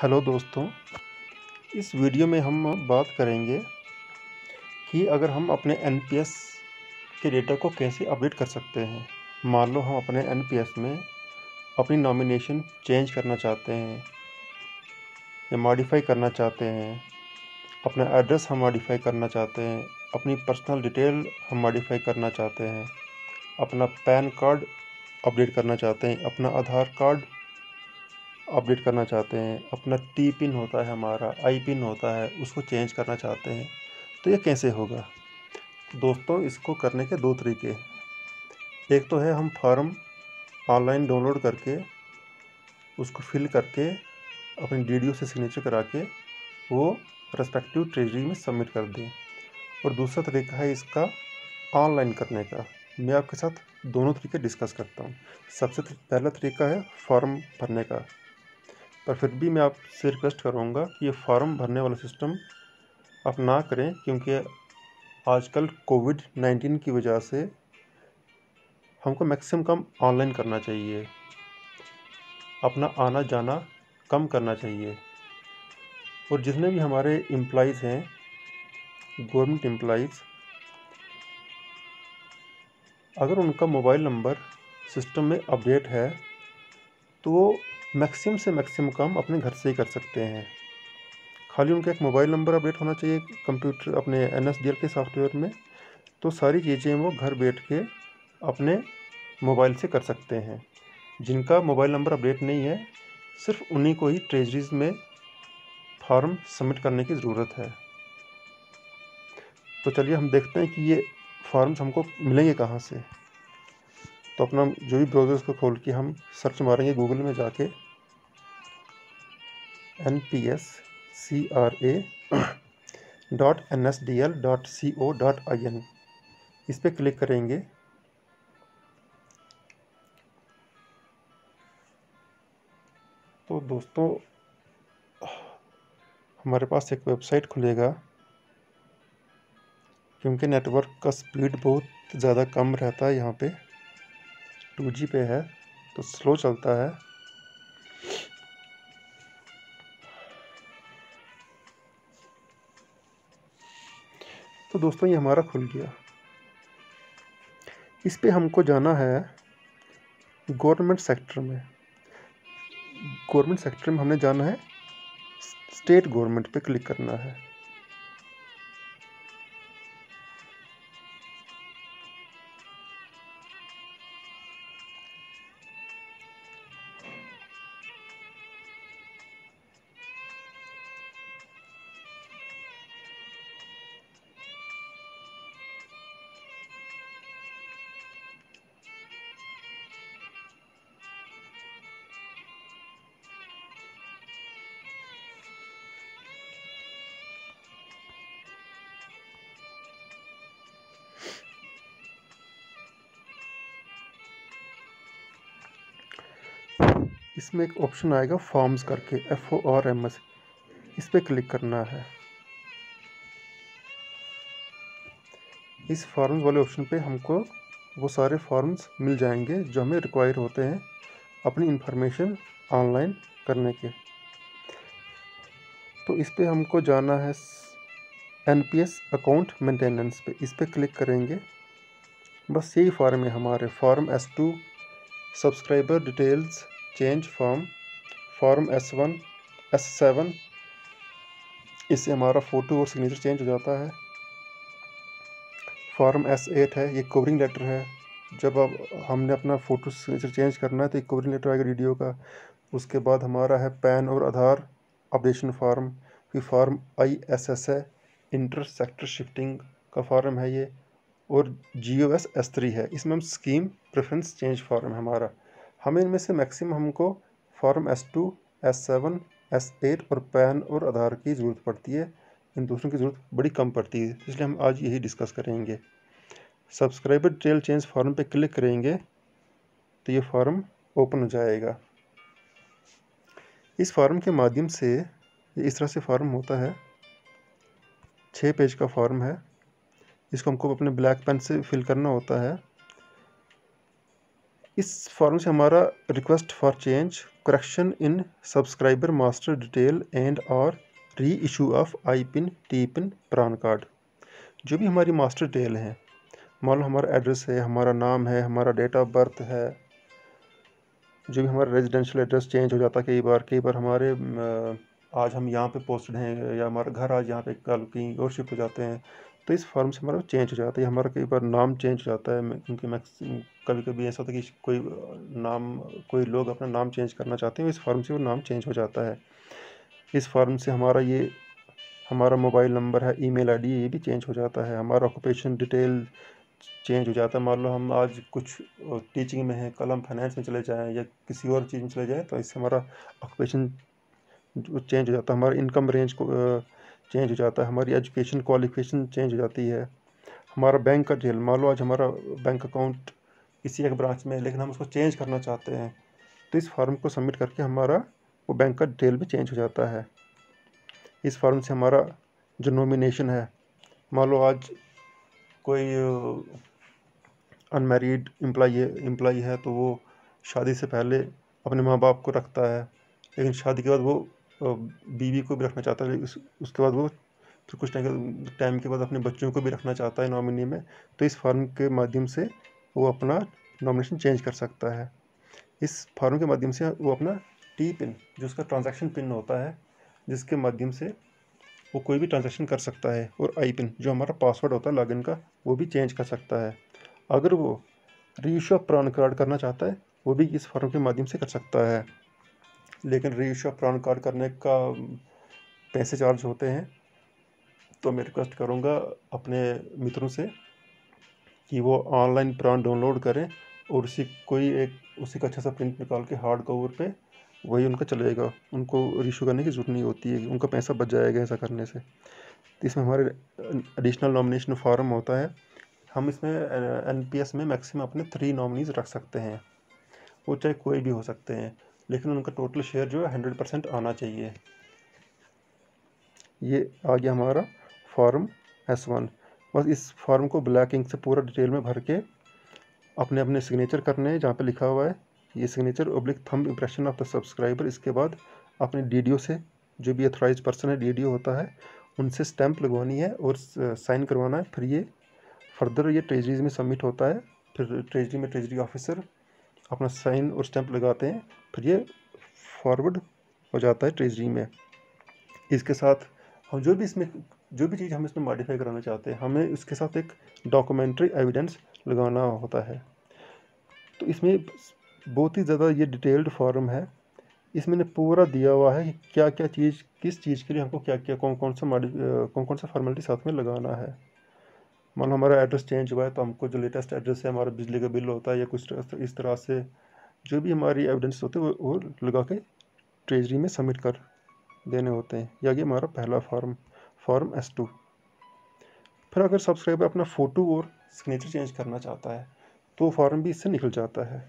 Hello दोस्तों, इस video में हम बात करेंगे कि अगर हम अपने एनपीएस के डेटा को कैसे अपडेट कर सकते हैं। मान लो हम अपने एनपीएस में अपनी नॉमिनेशन चेंज करना चाहते हैं या मॉडिफाई करना चाहते हैं, अपना एड्रेस हम मॉडिफाई करना चाहते हैं, अपनी पर्सनल डिटेल हम मॉडिफाई करना चाहते हैं, अपना पैन कार्ड अपडेट करना चाहते हैं, अपना आधार कार्ड अपडेट करना चाहते हैं, अपना टी पिन होता है हमारा आई पिन होता है, उसको चेंज करना चाहते हैं तो ये कैसे होगा? दोस्तों, इसको करने के दो तरीके एक तो है हम फॉर्म ऑनलाइन डाउनलोड करके, उसको फिल करके, अपनी डीडीओ से सिग्नेचर करा के, वो रेस्पेक्टिव ट्रेजरी में सबमिट कर दें। और दूसरा तरीका है इसका ऑनलाइन करने का। मैं आपके साथ दोनों तरीके डिस्कस करता हूँ। सबसे पहला तरीका है फॉर्म भरने का। पर फिर भी मैं आपसे रिक्वेस्ट करूँगा कि ये फॉर्म भरने वाला सिस्टम आप ना करें, क्योंकि आजकल कोविड नाइन्टीन की वजह से हमको मैक्सिमम कम ऑनलाइन करना चाहिए। अपना आना जाना कम करना चाहिए। और जितने भी हमारे एम्प्लॉज़ हैं गवर्नमेंट एम्प्लॉज़ अगर उनका मोबाइल नंबर सिस्टम में अपडेट है तो वो मैक्सिमम से मैक्सिमम काम अपने घर से ही कर सकते हैं। खाली उनका एक मोबाइल नंबर अपडेट होना चाहिए कंप्यूटर अपने एनएसडीएल के सॉफ्टवेयर में तो सारी चीज़ें वो घर बैठ के अपने मोबाइल से कर सकते हैं। जिनका मोबाइल नंबर अपडेट नहीं है, सिर्फ़ उन्हीं को ही ट्रेजरीज में फॉर्म सबमिट करने की ज़रूरत है। तो चलिए हम देखते हैं कि ये फॉर्म्स हमको मिलेंगे कहाँ से। तो अपना जो भी ब्राउज़र उसको खोल के हम सर्च मारेंगे गूगल में जाके N P S C R A dot N S D L dot C O dot I N इस पर क्लिक करेंगे। तो दोस्तों, हमारे पास एक वेबसाइट खुलेगा, क्योंकि नेटवर्क का स्पीड बहुत ज़्यादा कम रहता है यहाँ पे। टू जी पे है तो स्लो चलता है। तो दोस्तों, ये हमारा खुल गया। इस पे हमको जाना है गवर्नमेंट सेक्टर में। गवर्नमेंट सेक्टर में हमने जाना है, स्टेट गवर्नमेंट पे क्लिक करना है। इसमें एक ऑप्शन आएगा फॉर्म्स करके F O R M S इस पर क्लिक करना है। इस फॉर्म्स वाले ऑप्शन पे हमको वो सारे फॉर्म्स मिल जाएँगे जो हमें रिक्वायर होते हैं अपनी इंफॉर्मेशन ऑनलाइन करने के। तो इस पर हमको जाना है N P S account maintenance पे। इस पर क्लिक करेंगे। बस यही फॉर्म है हमारे। Form S two subscriber details change form form S one S seven इससे हमारा फ़ोटो और सिग्नेचर चेंज हो जाता है। फॉर्म एस एट है, ये कवरिंग लेटर है। जब अब हमने अपना फ़ोटो सिग्नेचर चेंज करना है तो एक कवरिंग लेटर आएगा वीडियो का। उसके बाद हमारा है पैन और आधार अपडेशन फॉर्म फिर फॉर्म आई एस एस है इंटर सेक्टर शिफ्टिंग का फॉर्म है ये, और G O S S three है। इसमें हम स्कीम प्रेफरेंस चेंज फॉर्म है हमारा। हमें इनमें से मैक्सिमम हमको form S two S seven S eight और पैन और आधार की ज़रूरत पड़ती है। इन दूसरों की ज़रूरत बड़ी कम पड़ती है, इसलिए हम आज यही डिस्कस करेंगे। सब्सक्राइबर डिटेल चेंज फॉर्म पे क्लिक करेंगे तो ये फॉर्म ओपन हो जाएगा। इस फॉर्म के माध्यम से इस तरह से फॉर्म होता है। छः पेज का फॉर्म है। इसको हमको अपने ब्लैक पेन से फिल करना होता है। इस फॉर्म से हमारा request for change correction in subscriber master detail and और reissue of I PIN T PIN PRAN card जो भी हमारी मास्टर डिटेल हैं, मान लो हमारा एड्रेस है, हमारा नाम है, हमारा डेट ऑफ़ बर्थ है, जो भी हमारा रेजिडेंशियल एड्रेस चेंज हो जाता है कई बार कई बार हमारे आज हम यहाँ पे पोस्टेड हैं या हमारा घर आज यहाँ पे कल कहीं और शिफ्ट हो जाते हैं तो इस फॉर्म से हमारा चेंज हो जाता है हमारा कई बार नाम चेंज हो जाता है, क्योंकि मैक्स कभी कभी ऐसा होता है कि कोई, नाम, कोई लोग अपना नाम चेंज करना चाहते हैं इस फॉर्म से वो नाम चेंज हो जाता है। इस फॉर्म से हमारा ये, हमारा मोबाइल नंबर है, ईमेल आईडी, ये भी चेंज हो जाता है। हमारा ऑक्यूपेशन डिटेल चेंज हो जाता है। मान लो हम आज कुछ टीचिंग में हैं, कल हम फाइनेंस में चले जाएँ, या किसी और चीज़ में चले जाएँ तो इससे हमारा ऑक्यूपेशन चेंज हो जाता है। हमारा इनकम रेंज को चेंज हो जाता है, हमारी एजुकेशन क्वालिफिकेशन चेंज हो जाती है। हमारा बैंक का डिटेल मान लो आज हमारा बैंक अकाउंट किसी एक ब्रांच में है, लेकिन हम उसको चेंज करना चाहते हैं तो इस फॉर्म को सबमिट करके हमारा वो बैंक का डिटेल भी चेंज हो जाता है। इस फॉर्म से हमारा जो नॉमिनेशन है, मान लो आज कोई अनमेरिड एम्प्लॉई एम्प्लॉई है तो वो शादी से पहले अपने माँ बाप को रखता है, लेकिन शादी के बाद वो बीवी को भी रखना चाहता है उस, उसके बाद वो फिर कुछ टाइम टाइम के बाद अपने बच्चों को भी रखना चाहता है नॉमिनी में तो इस फॉर्म के माध्यम से वो अपना नॉमिनेशन चेंज कर सकता है। इस फॉर्म के माध्यम से वो अपना टी पिन जो उसका ट्रांजैक्शन पिन होता है जिसके माध्यम से वो कोई भी ट्रांजेक्शन कर सकता है और आई पिन जो हमारा पासवर्ड होता है लॉगिन का वो भी चेंज कर सकता है। अगर वो रीइशू ऑफ़ प्रान कार्ड करना चाहता है वो भी इस फॉर्म के माध्यम से कर सकता है। लेकिन रीइशू प्रान कार्ड करने का पैसे चार्ज होते हैं। तो मैं रिक्वेस्ट करूँगा अपने मित्रों से कि वो ऑनलाइन प्रान डाउनलोड करें और उसी कोई एक, उसी का अच्छा सा प्रिंट निकाल के हार्ड कवर पे वही उनका चलेगा उनको रिशू करने की ज़रूरत नहीं होती है, उनका पैसा बच जाएगा ऐसा करने से। तो इसमें हमारे एडिशनल नॉमिनेशन फॉर्म होता है। हम इसमें एन पी एस में मैक्सिमम अपने थ्री नॉमिनीज रख सकते हैं। वो चाहे कोई भी हो सकते हैं। लेकिन उनका टोटल शेयर जो है हंड्रेड परसेंट आना चाहिए। ये आ गया हमारा फॉर्म एस वन बस इस फॉर्म को ब्लैक इंक से पूरा डिटेल में भर के अपने अपने सिग्नेचर करने हैं, जहाँ पे लिखा हुआ है, ये signature oblique thumb impression of the subscriber इसके बाद अपने डीडीओ से जो भी अथोराइज पर्सन है डीडीओ होता है, उनसे स्टैंप लगवानी है और साइन करवाना है। फिर ये फर्दर ये ट्रेजरीज में सबमिट होता है। फिर ट्रेजरी में ट्रेजरी ऑफिसर अपना साइन और स्टैंप लगाते हैं, फिर ये फॉरवर्ड हो जाता है ट्रेजरी में। इसके साथ हम जो भी इसमें, जो भी चीज़ हम इसमें मॉडिफाई कराना चाहते हैं, हमें इसके साथ एक डॉक्यूमेंट्री एविडेंस लगाना होता है। तो इसमें बहुत ही ज़्यादा ये डिटेल्ड फॉर्म है। इसमें ने पूरा दिया हुआ है कि क्या क्या चीज़, किस चीज़ के लिए हमको क्या क्या कौन कौन सा कौन कौन सा फॉर्मेलिटी साथ में लगाना है। मान हमारा एड्रेस चेंज हुआ है तो हमको जो लेटेस्ट एड्रेस है हमारा बिजली का बिल होता है या कुछ इस तरह से जो भी हमारी एविडेंस होते हैं वो, वो लगा के ट्रेजरी में सबमिट कर देने होते हैं। या ये हमारा पहला फॉर्म फॉर्म एस टू फिर अगर सब्सक्राइबर अपना फ़ोटो और सिग्नेचर चेंज करना चाहता है तो फॉर्म भी इससे निकल जाता है।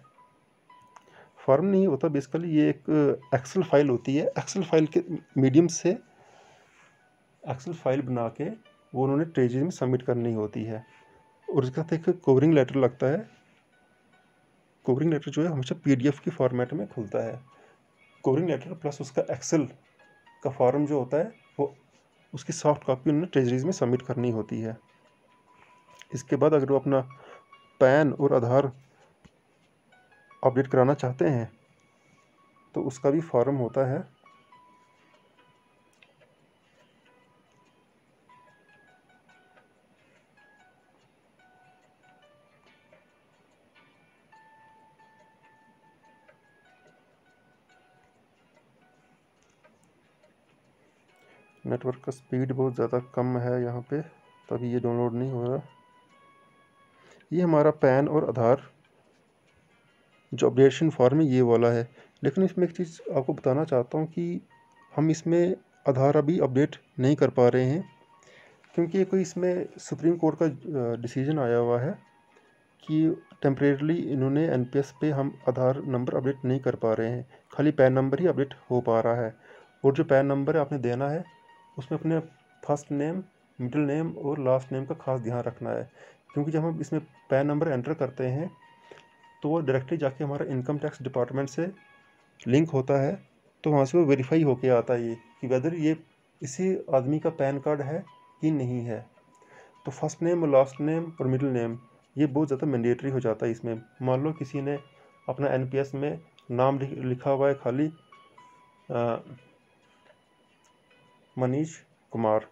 फॉर्म नहीं होता बेसिकली ये एक एक्सेल फ़ाइल होती है। एक्सेल फ़ाइल के मीडियम से एक्सेल फ़ाइल बना के वो उन्होंने ट्रेजरी में सबमिट करनी होती है। और उसके साथ एक कवरिंग लेटर लगता है। कवरिंग लेटर जो है हमेशा पीडीएफ की फॉर्मेट में खुलता है। कवरिंग लेटर प्लस उसका एक्सेल का फॉर्म जो होता है, वो उसकी सॉफ्ट कॉपी उन्होंने ट्रेजरीज में सबमिट करनी होती है। इसके बाद अगर वो अपना पैन और आधार अपडेट कराना चाहते हैं तो उसका भी फॉर्म होता है। नेटवर्क का स्पीड बहुत ज़्यादा कम है यहाँ पे, तभी ये डाउनलोड नहीं हो रहा। ये हमारा पैन और आधार जो अपडेशन फॉर्म है, ये वाला है। लेकिन इसमें एक चीज़ आपको बताना चाहता हूँ कि हम इसमें आधार अभी अपडेट नहीं कर पा रहे हैं, क्योंकि कोई इसमें सुप्रीम कोर्ट का डिसीज़न आया हुआ है कि टेम्परेरली इन्होंने एन पे हम आधार नंबर अपडेट नहीं कर पा रहे हैं। खाली पैन नंबर ही अपडेट हो पा रहा है। और जो पैन नंबर आपने देना है उसमें अपने फ़र्स्ट नेम मिडिल नेम और लास्ट नेम का खास ध्यान रखना है। क्योंकि जब हम इसमें पैन नंबर एंटर करते हैं तो वो डायरेक्टली जाके हमारा इनकम टैक्स डिपार्टमेंट से लिंक होता है तो वहाँ से वो वेरीफाई होके आता है ये कि वेदर ये इसी आदमी का पैन कार्ड है कि नहीं है। तो फ़र्स्ट नेम और लास्ट नेम और मिडिल नेम ये बहुत ज़्यादा मैंडेटरी हो जाता है इसमें। मान लो किसी ने अपना एनपीएस में नाम लिखा हुआ है खाली मनीष कुमार।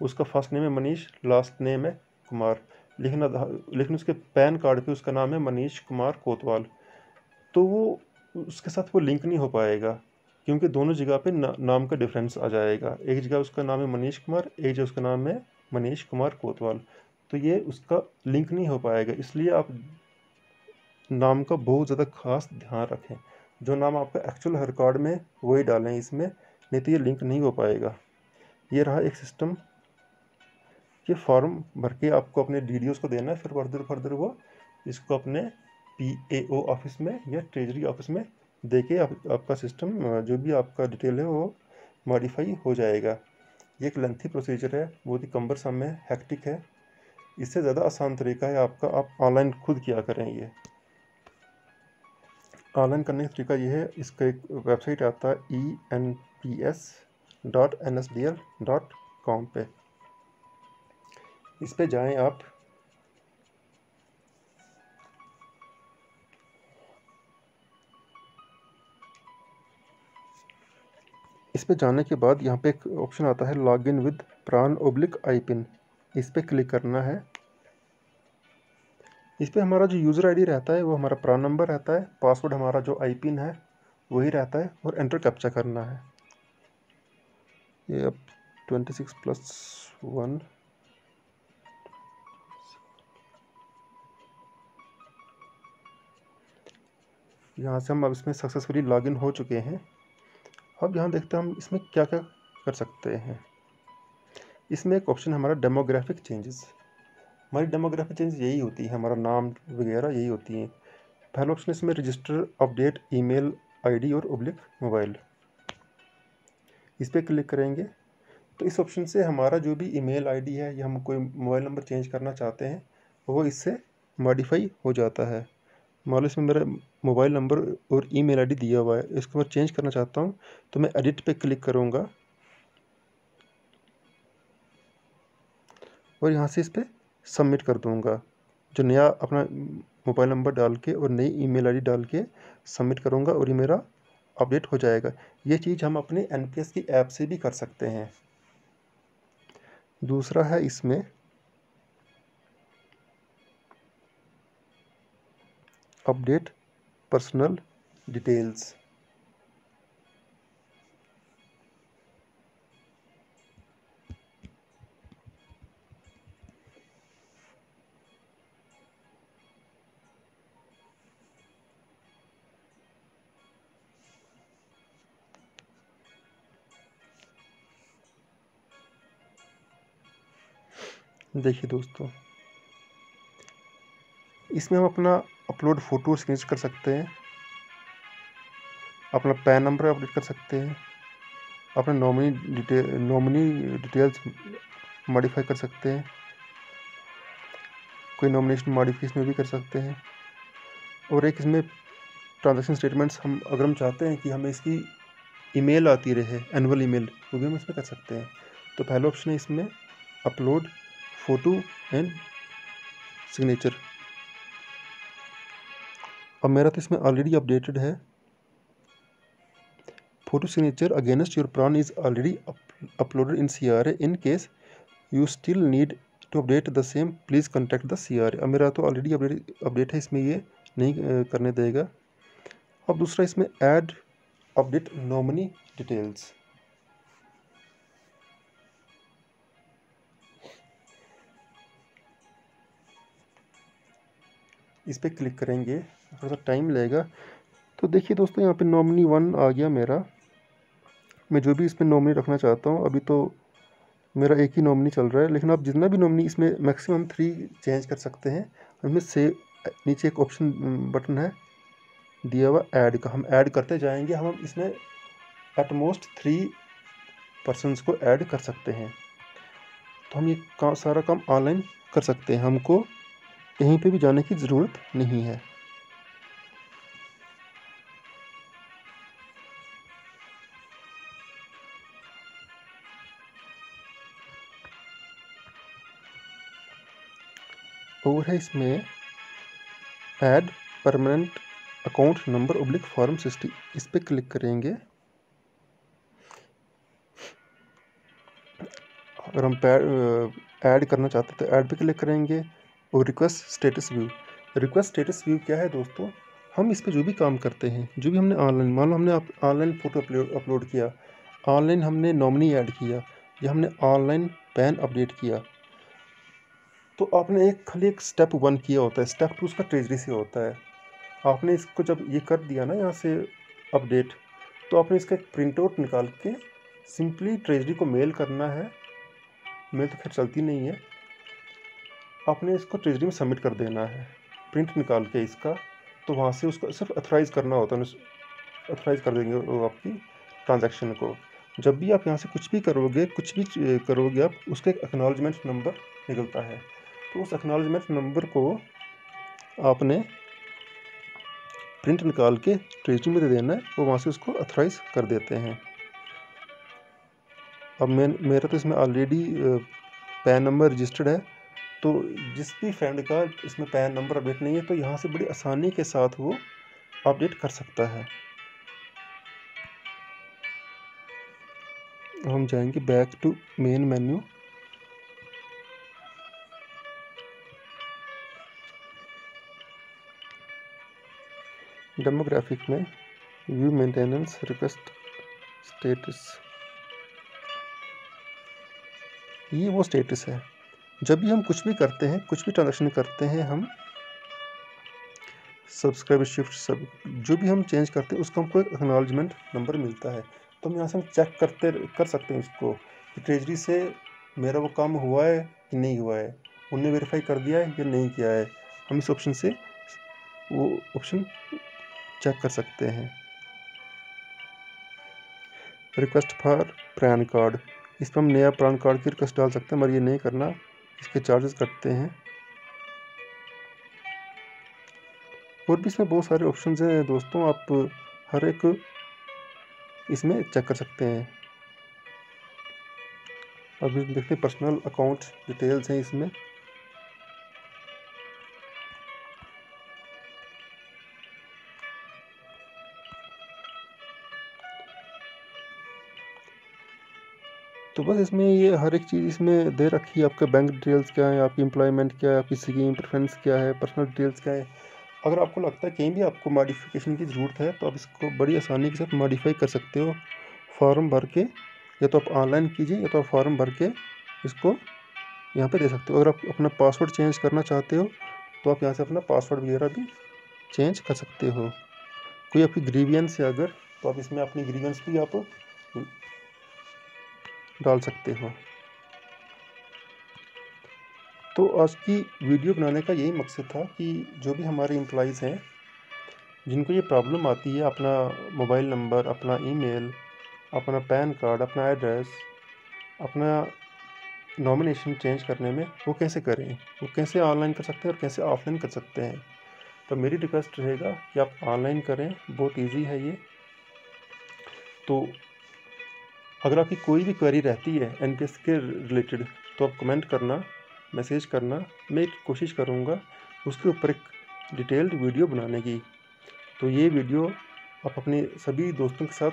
उसका फ़र्स्ट नेम है मनीष लास्ट नेम है कुमार। लेकिन लेकिन उसके पैन कार्ड पे उसका नाम है मनीष कुमार कोतवाल। तो वो उसके साथ वो लिंक नहीं हो पाएगा क्योंकि दोनों जगह पे ना, नाम का डिफरेंस आ जाएगा। एक जगह उसका नाम है मनीष कुमार एक जगह उसका नाम है मनीष कुमार कोतवाल। तो ये उसका लिंक नहीं हो पाएगा इसलिए आप नाम का बहुत ज़्यादा खास ध्यान रखें। जो नाम आपका एक्चुअल हर कार्ड में वही डालें इसमें नहीं तो ये लिंक नहीं हो पाएगा। ये रहा एक सिस्टम ये फॉर्म भर के आपको अपने डी को देना है फिर फर्दर फर्दर वो इसको अपने पी ए ओ ऑफ़िस में या ट्रेजरी ऑफ़िस में दे के आप, आपका सिस्टम जो भी आपका डिटेल है वो मॉडिफाई हो जाएगा। ये एक लेंथी प्रोसीजर है बहुत ही कम्बर सम है हैक्टिक है। इससे ज़्यादा आसान तरीका है आपका आप ऑनलाइन खुद किया करें ये। ऑनलाइन करने का तरीका ये है इसका एक वेबसाइट आता है E N P S dot N S D L dot com पे। इस पे जाएँ आप। इस पे जाने के बाद यहाँ पे एक ऑप्शन आता है log in with PRAN oblique I PIN इस पर क्लिक करना है। इस पर हमारा जो यूज़र आईडी रहता है, वो हमारा प्रान नंबर रहता है पासवर्ड हमारा जो आई पिन है, वही रहता है और एंटर कैप्चा करना है। ये अब ट्वेंटी सिक्स प्लस वन यहाँ से हम अब इसमें सक्सेसफुली लॉगिन हो चुके हैं। अब यहाँ देखते हैं हम इसमें क्या क्या कर सकते हैं। इसमें एक ऑप्शन हमारा डेमोग्राफिक चेंजेस हमारी डेमोग्राफिक चेंज यही होती है, हमारा नाम वगैरह यही होती हैं। पहला ऑप्शन इसमें रजिस्टर अपडेट ईमेल आईडी और ओब्लिक मोबाइल इस पर क्लिक करेंगे। तो इस ऑप्शन से हमारा जो भी ईमेल आईडी है या हम कोई मोबाइल नंबर चेंज करना चाहते हैं, वो इससे मॉडिफाई हो जाता है। मान लो इसमें मेरा मोबाइल नंबर और ईमेल आईडी दिया हुआ है, इसको मैं चेंज करना चाहता हूँ तो मैं एडिट पे क्लिक करूँगा। और यहाँ से इस पर सबमिट कर दूँगा। जो नया अपना मोबाइल नंबर डाल के और नई ईमेल आईडी डाल के सबमिट करूँगा और ये मेरा अपडेट हो जाएगा। ये चीज़ हम अपने एनपीएस की ऐप से भी कर सकते हैं। दूसरा है इसमें अपडेट पर्सनल डिटेल्स। देखिए दोस्तों, इसमें हम अपना अपलोड फ़ोटो स्क्रीन कर सकते हैं, अपना पैन नंबर अपडेट कर सकते हैं, अपना nominee detail nominee details modify कर सकते हैं, कोई नॉमिनेशन मॉडिफिकेशन भी कर सकते हैं, और एक इसमें ट्रांजेक्शन स्टेटमेंट्स हम, अगर हम चाहते हैं कि हमें इसकी ईमेल आती रहे एनुअल ईमेल वो भी हम इसमें कर सकते हैं। तो पहला ऑप्शन है इसमें अपलोड फ़ोटो एंड सिग्नेचर अब मेरा तो इसमें ऑलरेडी अपडेटेड है। Photo signature against your PRAN is already uploaded in C R A in case you still need to update the same please contact the C R A अब मेरा तो already update है इसमें ये नहीं करने देगा। अब दूसरा इसमें ऐड अपडेट नॉमिनी डिटेल्स इस पर क्लिक करेंगे। थोड़ा सा टाइम लगेगा। तो देखिए दोस्तों, यहाँ पे नॉमिनी वन आ गया मेरा। मैं जो भी इसमें नॉमिनी रखना चाहता हूँ, अभी तो मेरा एक ही नॉमिनी चल रहा है, लेकिन आप जितना भी नॉमिनी इसमें मैक्सिमम थ्री चेंज कर सकते हैं। इसमें से नीचे एक ऑप्शन बटन है, दिया हुआ ऐड का। हम ऐड करते जाएँगे। हम इसमें एटमोस्ट थ्री पर्सनस को ऐड कर सकते हैं। तो हम ये काम सारा काम ऑनलाइन कर सकते हैं हमको। कहीं पे भी जाने की ज़रूरत नहीं है। और है इसमें add permanent account number oblique form sixty इस पर क्लिक करेंगे। अगर हम ऐड करना चाहते हैं तो ऐड पे क्लिक करेंगे। और request status view request status view क्या है दोस्तों? हम इस पर जो भी काम करते हैं, जो भी हमने ऑनलाइन मान लो हमने ऑनलाइन फ़ोटो अपलोड किया ऑनलाइन हमने नॉमिनी ऐड किया, या हमने ऑनलाइन पैन अपडेट किया तो आपने एक, खाली एक स्टेप वन किया होता है। स्टेप टू उसका ट्रेजरी से होता है। आपने इसको जब ये कर दिया ना, यहाँ से अपडेट तो आपने इसका एक प्रिंट आउट निकाल के सिंपली ट्रेजरी को मेल करना है। मेल तो खैर चलती नहीं है। आपने इसको ट्रेजरी में सबमिट कर देना है। प्रिंट निकाल के इसका तो वहाँ से उसको सिर्फ़ अथोराइज़ करना होता है अथोराइज़ कर देंगे वो आपकी ट्रांजैक्शन को। जब भी आप यहाँ से कुछ भी करोगे, कुछ भी करोगे आप, उसका एक एक्नॉलेजमेंट नंबर निकलता है। तो उस एक्नॉलेजमेंट नंबर को आपने प्रिंट निकाल के ट्रेजरी में दे देना है, वो वहाँ से उसको अथोराइज़ कर देते हैं। अब मैं मेरा तो इसमें ऑलरेडी पैन नंबर रजिस्टर्ड है। तो जिस भी फ्रेंड का इसमें पैन नंबर अपडेट नहीं है तो यहाँ से बड़ी आसानी के साथ वो अपडेट कर सकता है। हम जाएँगे back to main menu demographic में व्यू मेंटेनेंस रिक्वेस्ट स्टेटस ये वो स्टेटस है। जब भी हम कुछ भी करते हैं, कुछ भी ट्रांजेक्शन करते हैं, हम सब्सक्राइबर शिफ्ट सब जो भी हम चेंज करते हैं, उसका हमको एक एक्नॉलेजमेंट नंबर मिलता है। तो हम यहाँ से हम चेक करते, कर सकते हैं उसको कि ट्रेजरी से मेरा वो काम हुआ है कि नहीं हुआ है? उनने वेरीफाई कर दिया है या नहीं किया है? हम इस ऑप्शन से वो ऑप्शन चेक कर सकते हैं। रिक्वेस्ट फॉर पैन कार्ड इस पर हम नया पैन कार्ड की रिक्वेस्ट डाल सकते हैं, मगर ये नहीं करना। इसके चार्जेस कटते हैं। और भी इसमें बहुत सारे ऑप्शंस हैं दोस्तों, आप हर एक इसमें चेक कर सकते हैं। अभी देखते हैं पर्सनल अकाउंट डिटेल्स हैं इसमें। बस इसमें ये हर एक चीज़ इसमें दे रखी है। आपका बैंक डिटेल्स क्या है, आपकी एम्प्लॉयमेंट क्या है, आपकी स्कीम प्रेफरेंस क्या है पर्सनल डिटेल्स क्या है। अगर आपको लगता है कहीं भी आपको मॉडिफिकेशन की ज़रूरत है तो आप इसको बड़ी आसानी के साथ मॉडिफाई कर सकते हो। फॉर्म भर के, या तो आप ऑनलाइन कीजिए, या तो आप फॉर्म भर के इसको यहाँ पे दे सकते हो। अगर आप अपना पासवर्ड चेंज करना चाहते हो तो आप यहाँ से अपना पासवर्ड वगैरह भी चेंज कर सकते हो। कोई आपकी ग्रीवियंस है अगर तो आप इसमें अपनी ग्रीवियंस भी आप डाल सकते हो। तो आज की वीडियो बनाने का यही मकसद था कि जो भी हमारे एम्प्लॉज़ हैं जिनको ये प्रॉब्लम आती है अपना मोबाइल नंबर अपना ईमेल, अपना पैन कार्ड अपना एड्रेस अपना नॉमिनेशन चेंज करने में वो कैसे करें? वो कैसे ऑनलाइन कर सकते हैं और कैसे ऑफलाइन कर सकते हैं? तो मेरी रिक्वेस्ट रहेगा कि आप ऑनलाइन करें बहुत इजी है ये। तो अगर आपकी कोई भी क्वेरी रहती है एनपीएस के रिलेटेड तो आप कमेंट करना मैसेज करना। मैं कोशिश करूँगा उसके ऊपर एक डिटेल्ड वीडियो बनाने की। तो ये वीडियो आप अपने सभी दोस्तों के साथ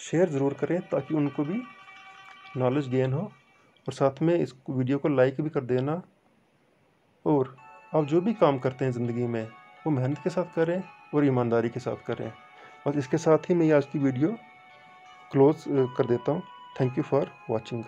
शेयर ज़रूर करें ताकि उनको भी नॉलेज गेन हो। और साथ में इस वीडियो को लाइक भी कर देना। और आप जो भी काम करते हैं ज़िंदगी में, वो मेहनत के साथ करें और ईमानदारी के साथ करें। और इसके साथ ही मैं आज की वीडियो क्लोज़ कर देता हूँ. Thank you for watching